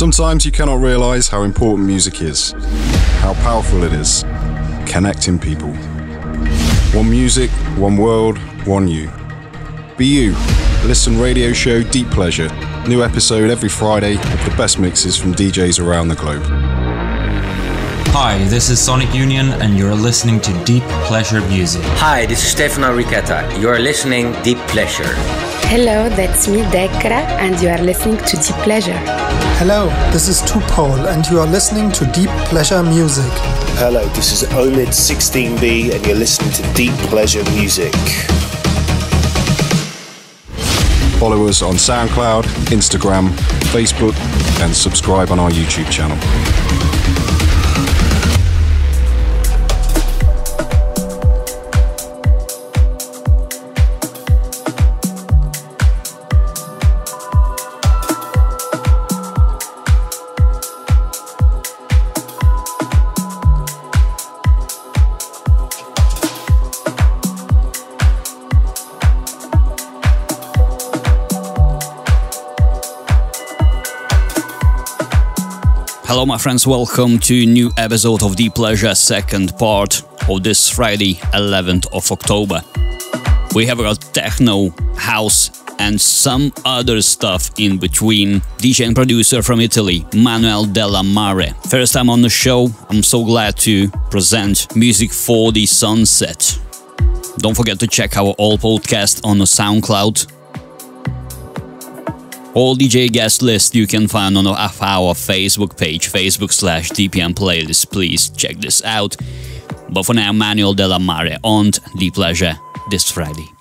Sometimes you cannot realize how important music is, how powerful it is, connecting people. One music, one world, one you. Be you. Listen radio show Deep Pleasure. New episode every Friday with the best mixes from DJs around the globe. Hi, this is Sonic Union, and you're listening to Deep Pleasure Music. Hi, this is Stefano Riquetta. You're listening Deep Pleasure. Hello, that's me, Dekra, and you are listening to Deep Pleasure. Hello, this is Tupol, and you are listening to Deep Pleasure Music. Hello, this is Omid16B, and you're listening to Deep Pleasure Music. Follow us on SoundCloud, Instagram, Facebook, and subscribe on our YouTube channel. Hello, my friends, welcome to new episode of Deep Pleasure, second part of this Friday, 11th of October. We have got techno, house, and some other stuff in between. DJ and producer from Italy, Manuel De La Mare. First time on the show, I'm so glad to present music for the sunset. Don't forget to check our old podcast on the SoundCloud all DJ guest list you can find on our Facebook page, Facebook slash DPM playlist. Please check this out. But for now, Manuel De La Mare on The Pleasure this Friday.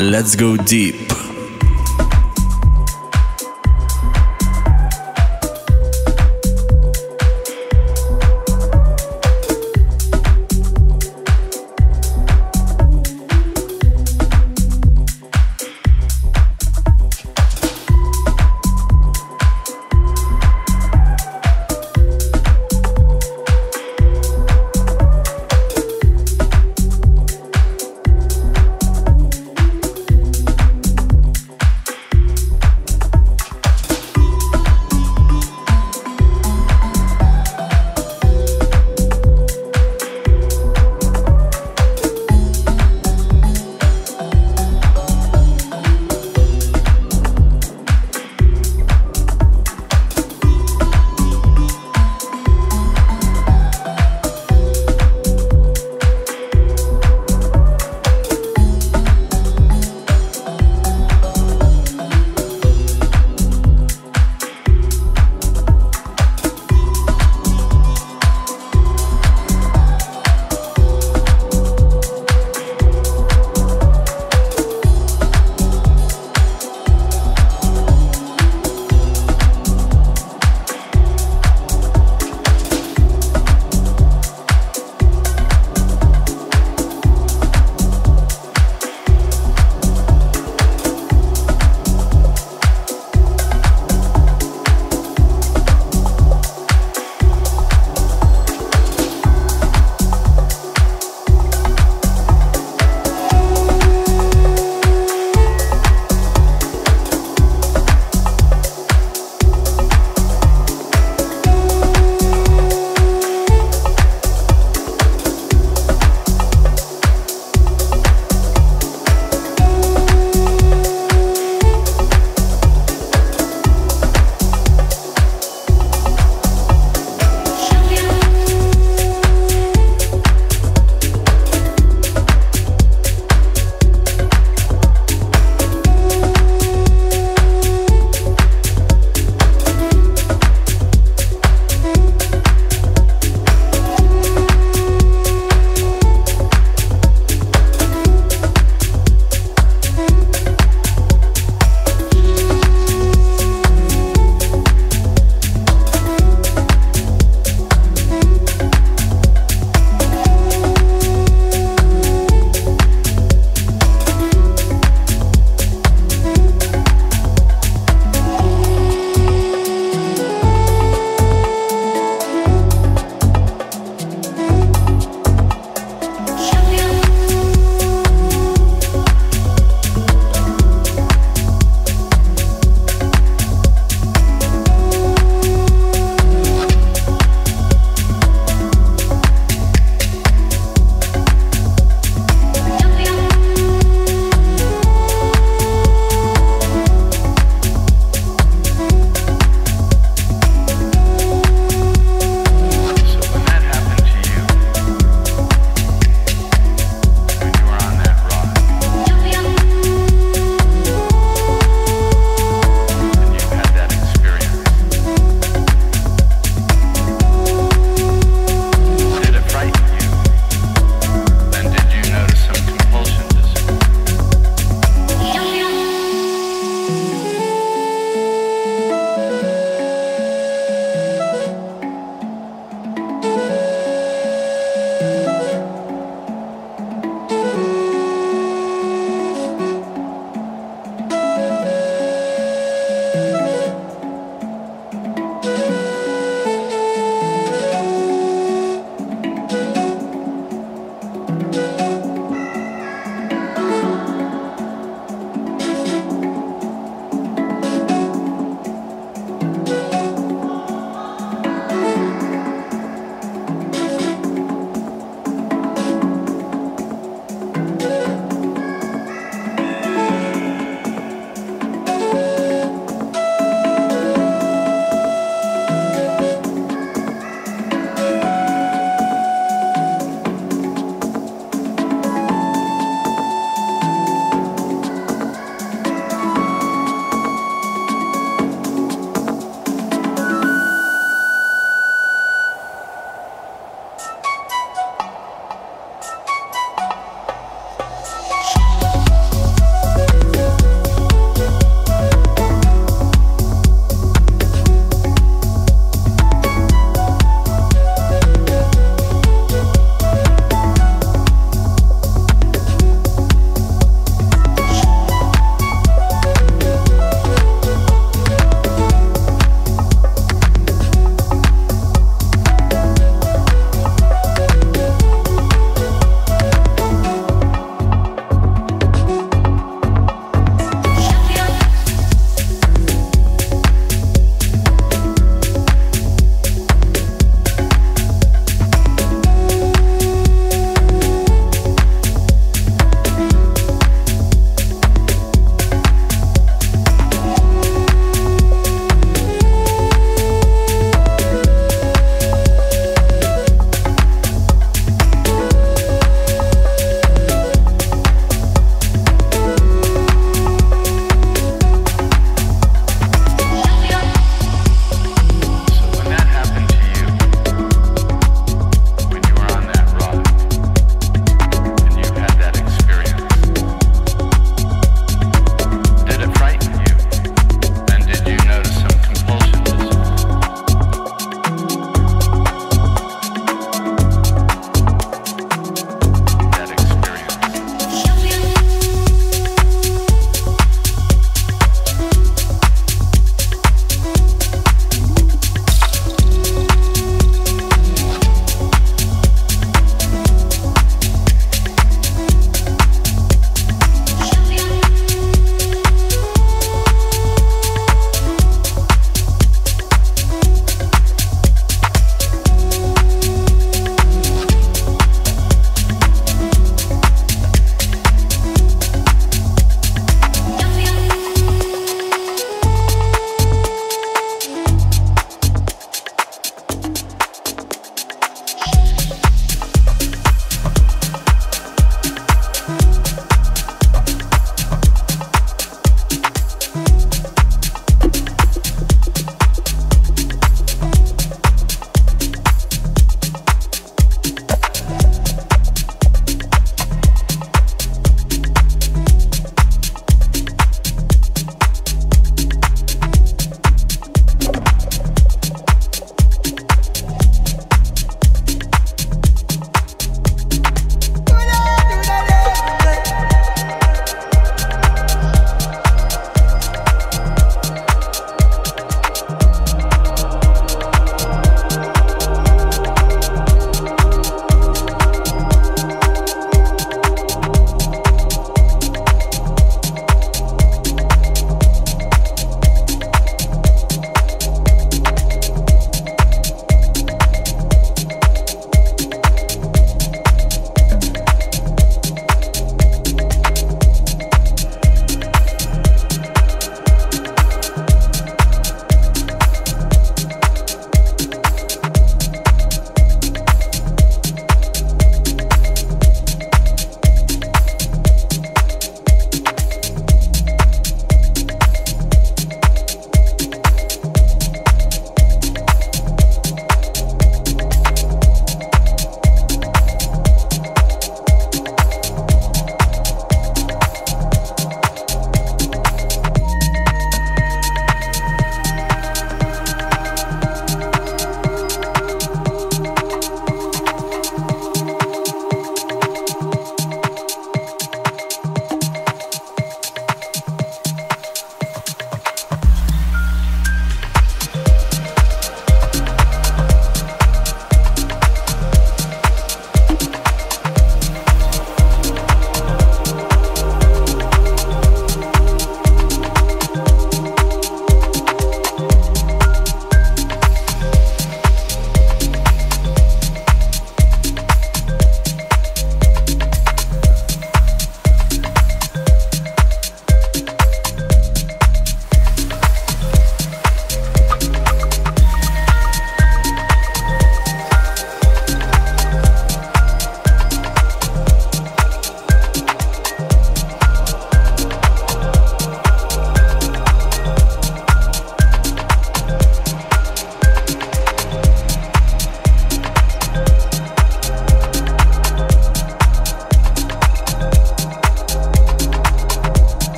Let's go deep.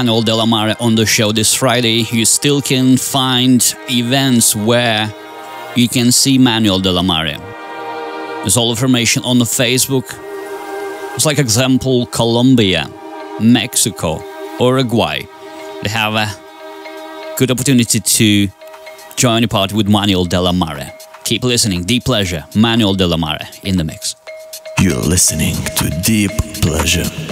Manuel De La Mare on the show this Friday. You still can find events where you can see Manuel De La Mare. There's all information on the Facebook. It's like example Colombia, Mexico, Uruguay. They have a good opportunity to join the party with Manuel De La Mare. Keep listening. Deep Pleasure, Manuel De La Mare in the mix. You're listening to Deep Pleasure.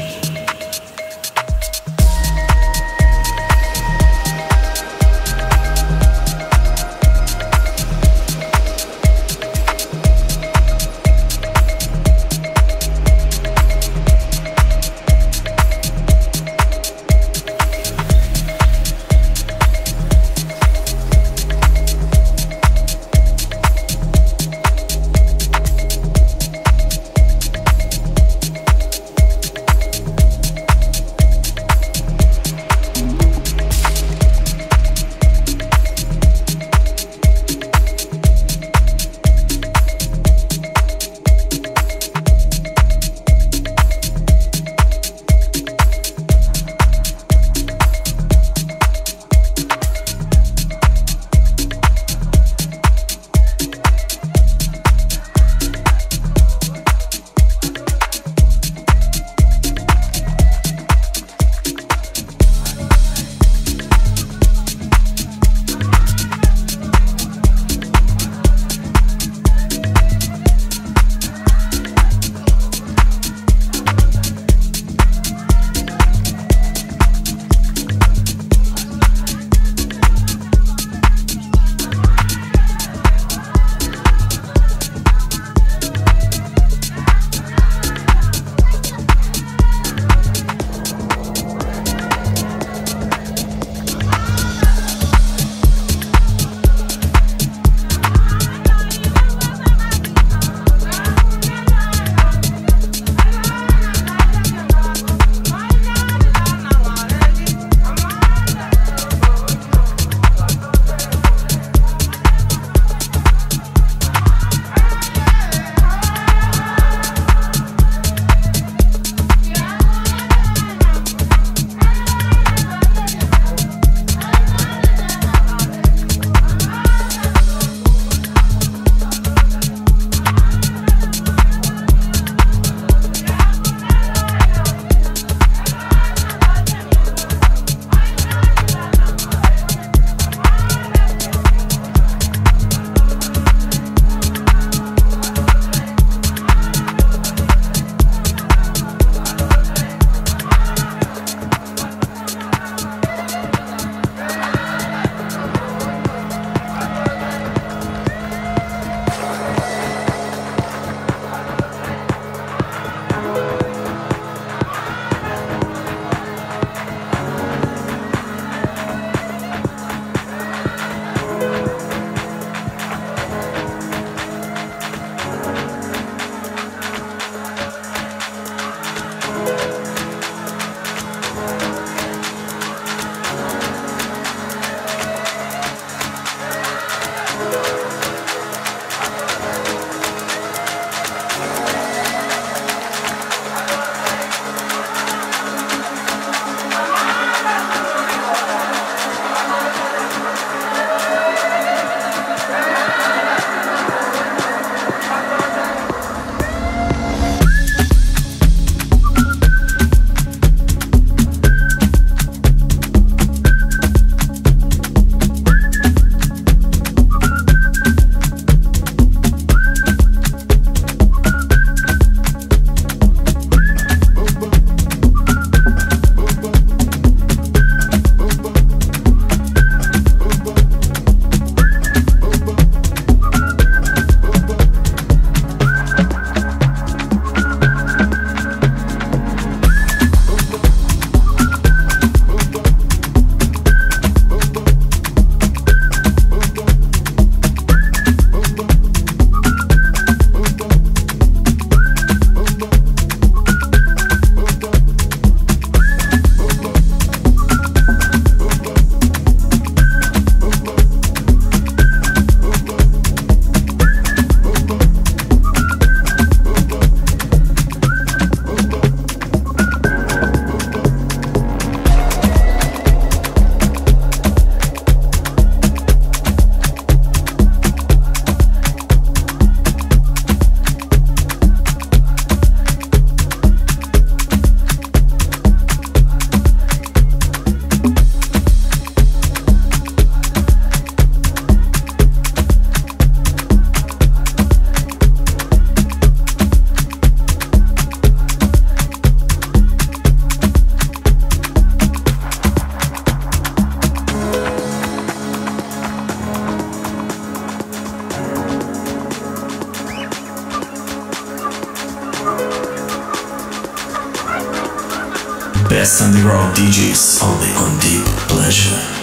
Best underground DJs only on Deep Pleasure.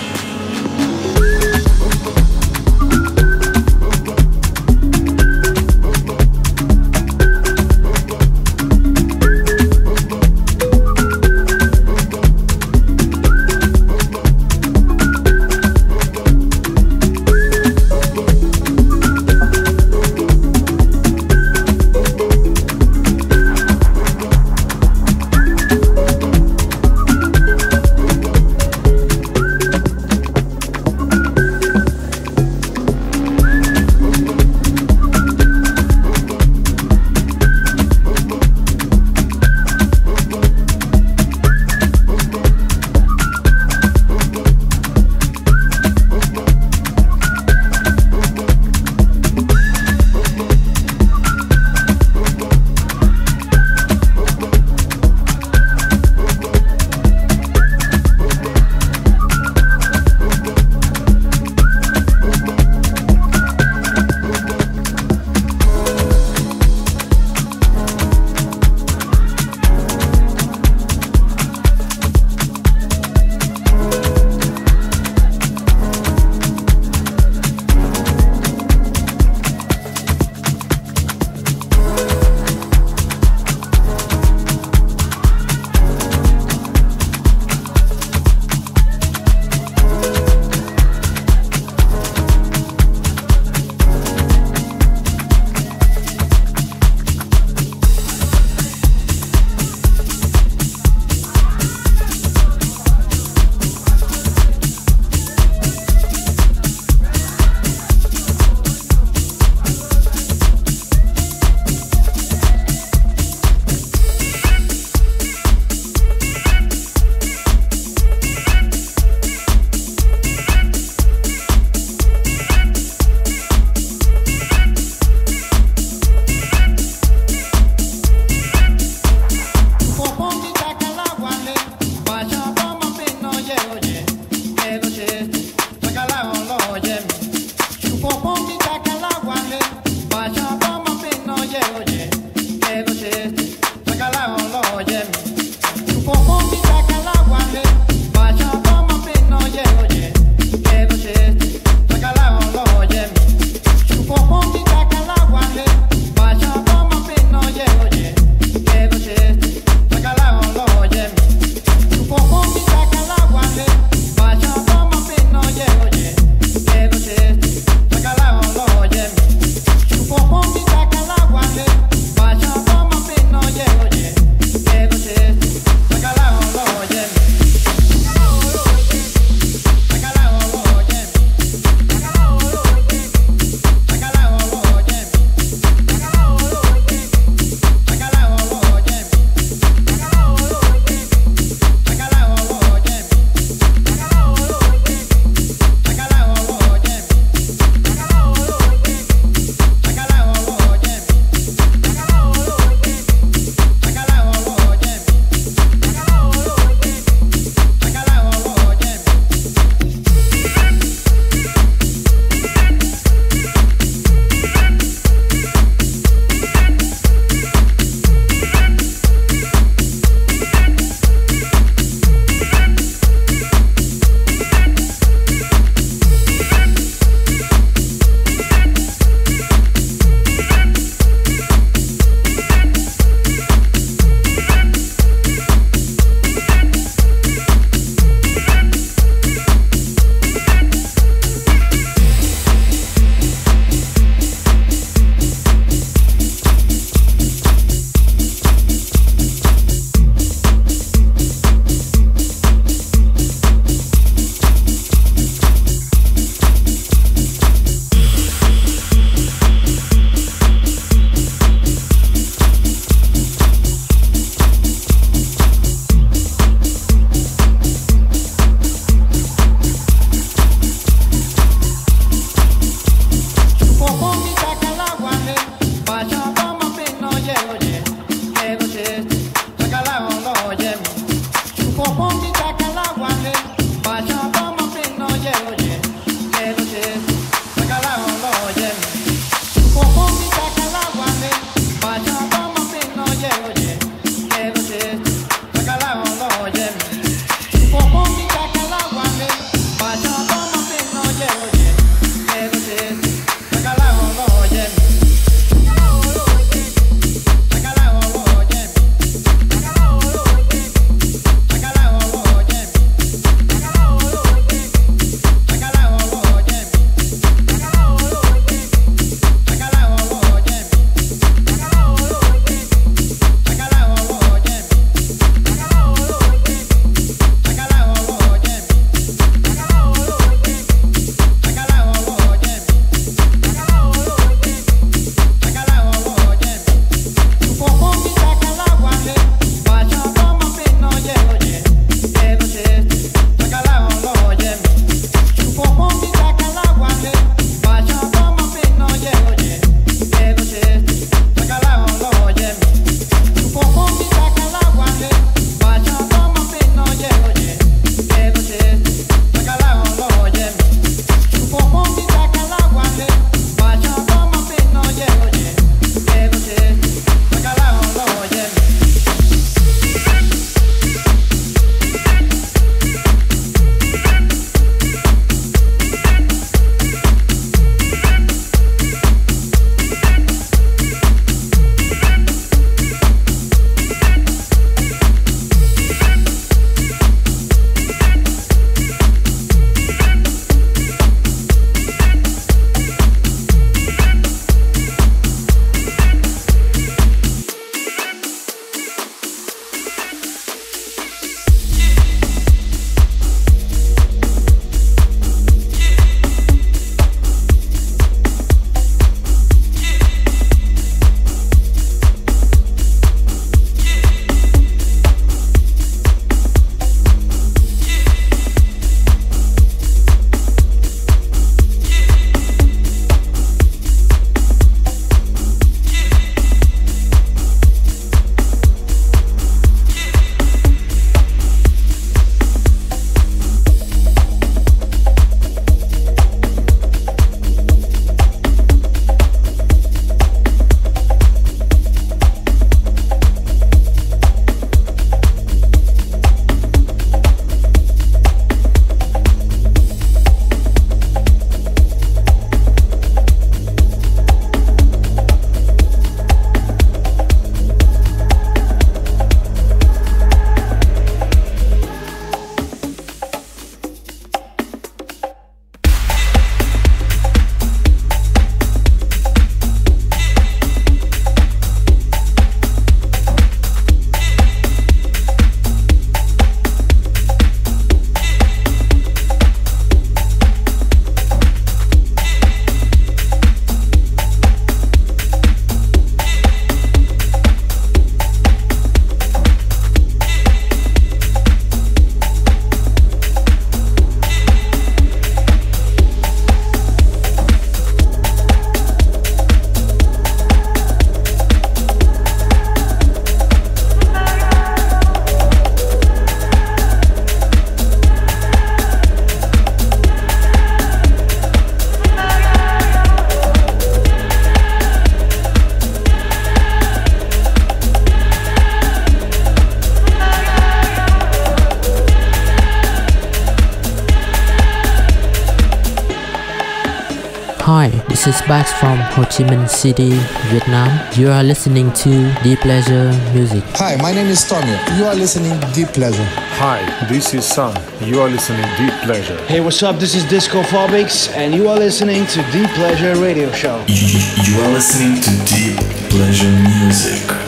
Hi, this is Bax from Ho Chi Minh City, Vietnam. You are listening to Deep Pleasure Music. Hi, my name is Tommy. You are listening to Deep Pleasure. Hi, this is Sun. You are listening Deep Pleasure. Hey, what's up? This is Disco Phobics, and you are listening to Deep Pleasure Radio Show. You are listening to Deep Pleasure Music.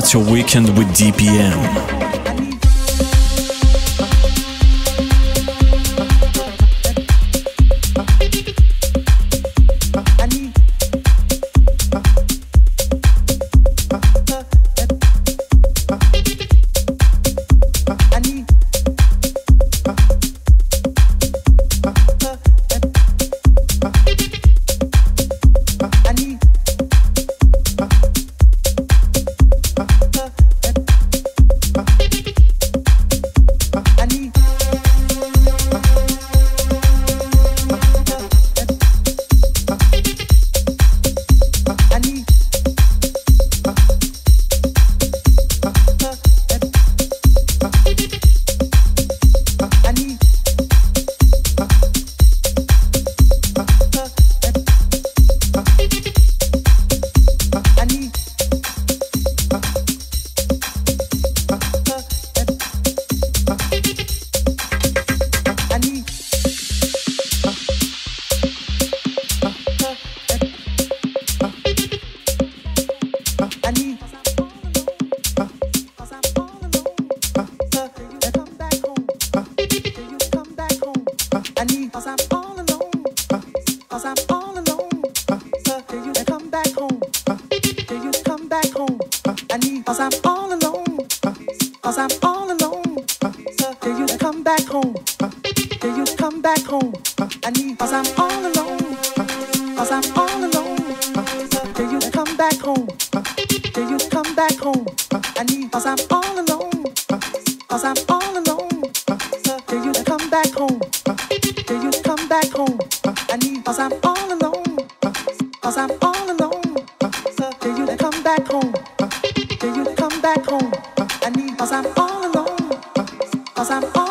Start your weekend with DPM. Back home. But they do come back home. Uh, but uh, I need, cause I'm all uh,